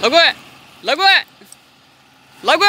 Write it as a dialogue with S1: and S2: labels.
S1: 老贵老贵老贵。